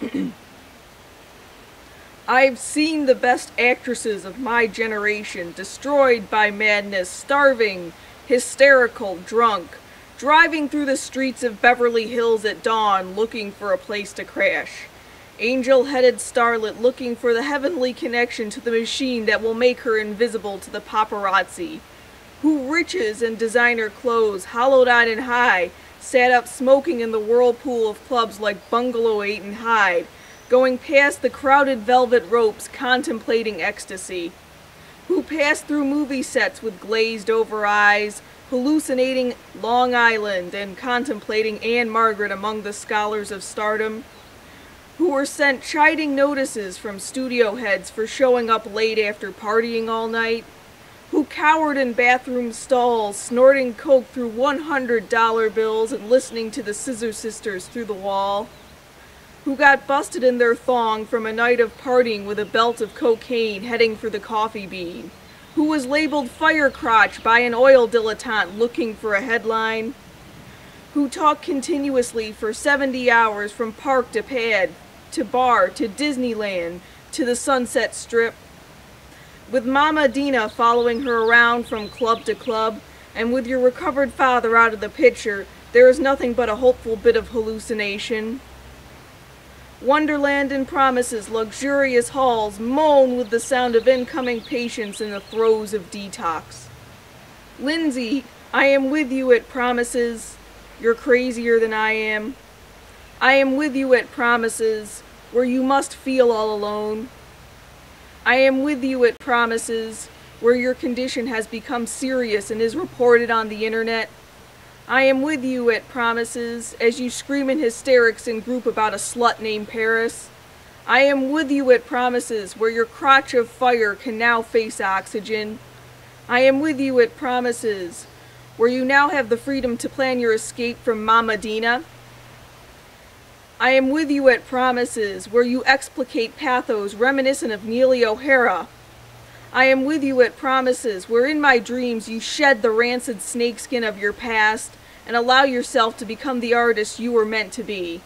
I've seen the best actresses of my generation destroyed by madness, starving, hysterical, drunk, driving through the streets of Beverly Hills at dawn looking for a place to crash. Angel headed starlet looking for the heavenly connection to the machine that will make her invisible to the paparazzi. Who riches and designer clothes, hollowed out and high, sat up smoking in the whirlpool of clubs like Bungalow 8 and Hyde, going past the crowded velvet ropes contemplating ecstasy. Who passed through movie sets with glazed over eyes, hallucinating Long Island and contemplating Ann-Margret among the scholars of stardom, who were sent chiding notices from studio heads for showing up late after partying all night, who cowered in bathroom stalls, snorting coke through $100 bills and listening to the Scissor Sisters through the wall, who got busted in their thong from a night of partying with a belt of cocaine heading for the coffee bean, who was labeled fire crotch by an oil dilettante looking for a headline, who talked continuously for 70 hours from park to pad, to bar, to Disneyland, to the Sunset Strip, with Mama Dina following her around from club to club, and with your recovered father out of the picture, there is nothing but a hopeful bit of hallucination. Wonderland and promises, luxurious halls moan with the sound of incoming patients in the throes of detox. Lindsay, I am with you at promises. You're crazier than I am. I am with you at promises, where you must feel all alone. I am with you at promises, where your condition has become serious and is reported on the internet. I am with you at promises, as you scream in hysterics in group about a slut named Paris. I am with you at promises, where your crotch of fire can now face oxygen. I am with you at promises, where you now have the freedom to plan your escape from Mama Dina. I am with you at promises, where you explicate pathos reminiscent of Neely O'Hara. I am with you at promises, where in my dreams you shed the rancid snakeskin of your past and allow yourself to become the artist you were meant to be.